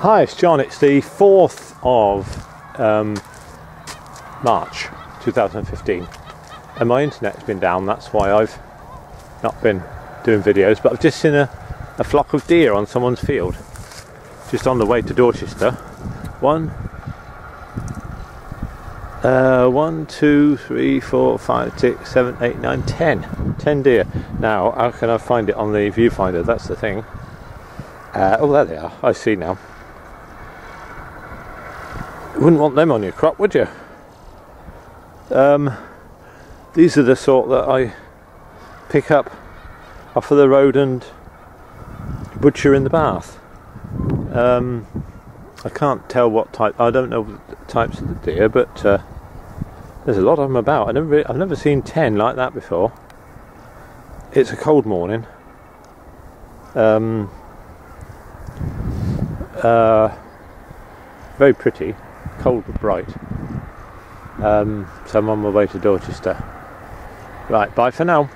Hi, it's John. It's the 4th of um, March 2015, and my internet's been down. That's why I've not been doing videos. But I've just seen a, a flock of deer on someone's field, just on the way to Dorchester. One, uh, one, two, three, four, five, six, seven, eight, nine, ten. Ten deer. Now, how can I find it on the viewfinder? That's the thing. Uh, oh, there they are. I see now. You wouldn't want them on your crop, would you? Um, these are the sort that I pick up off of the road and butcher in the bath. Um, I can't tell what type. I don't know the types of the deer, but uh, there's a lot of them about. I never, I've never seen ten like that before. It's a cold morning. Um, uh, very pretty, cold but bright. Um, so I'm on my way to Dorchester. Right, bye for now.